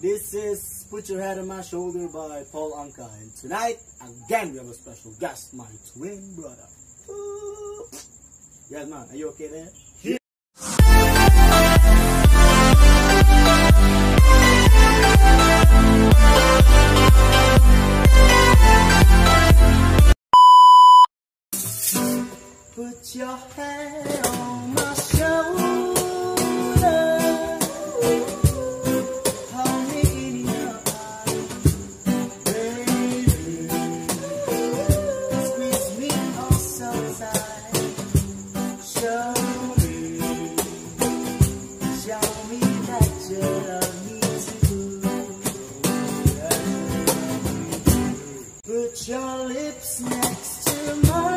This is Put Your Head on My Shoulder by Paul Anka. And tonight, again, we have a special guest, my twin brother. Yes, man. Are you okay there? Put your lips next to mine.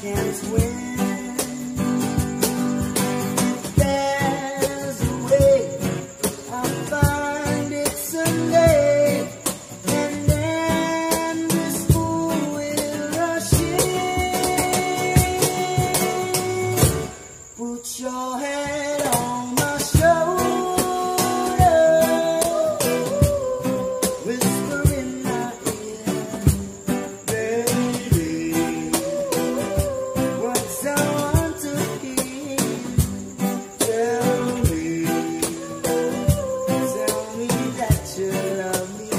Can't win. You love me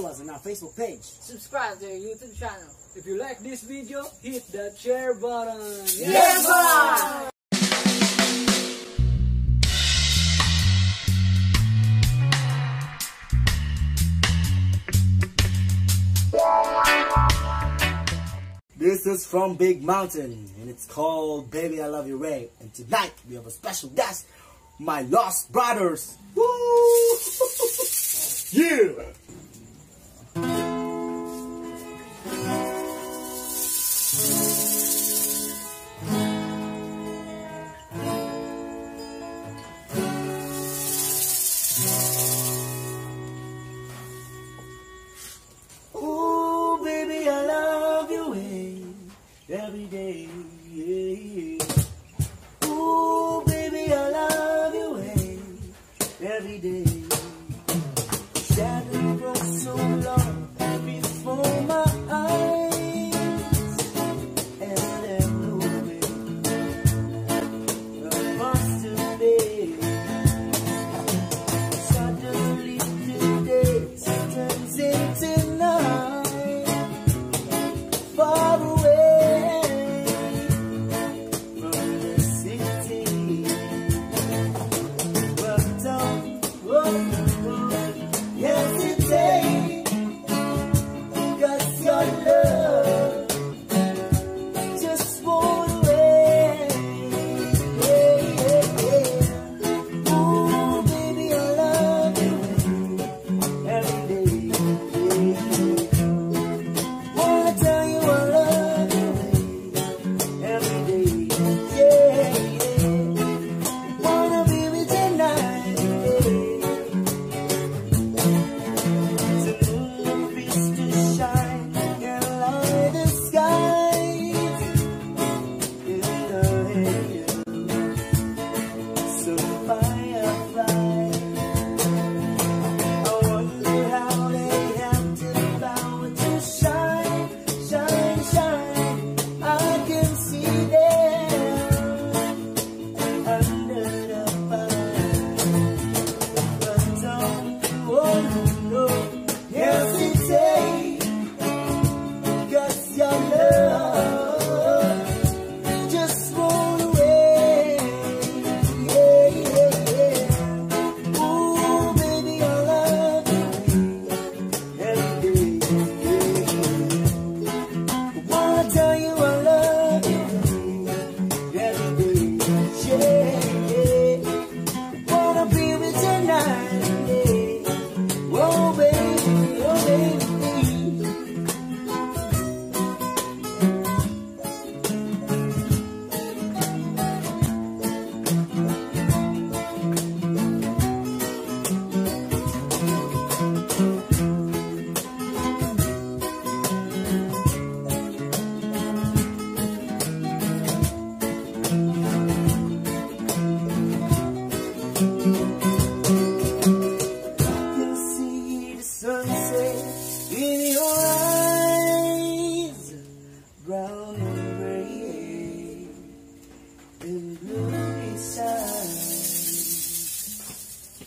music, Follow us on our Facebook page. subscribe to our YouTube channel. If you like this video, hit that share button. Yes, bye! This is from Big Mountain, and it's called Baby I Love Your Way. And tonight we have a special guest, my lost brothers. Woo! yeah!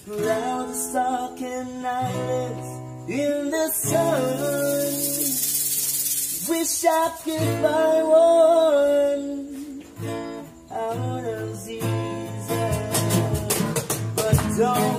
For out the stalking night in the sun Wish I could buy one out of season But don't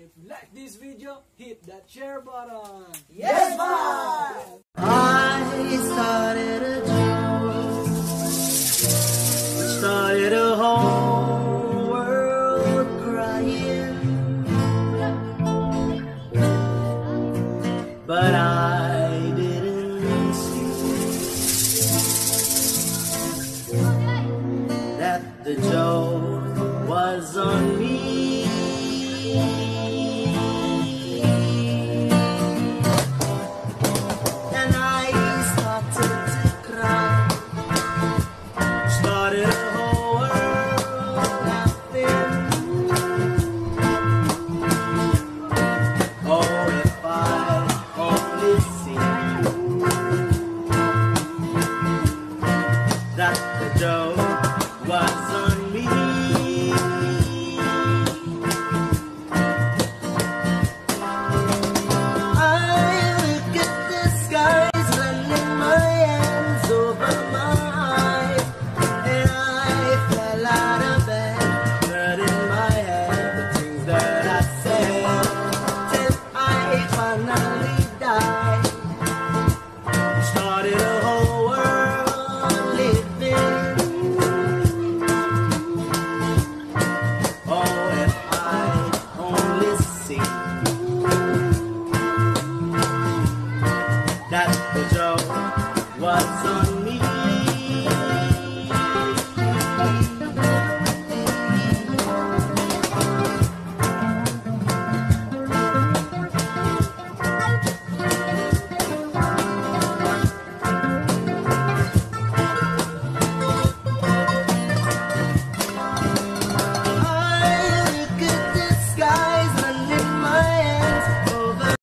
And if you like this video, hit that share button. Yes, boss! I started a job, started a whole world crying, but I didn't see that the joke was on me.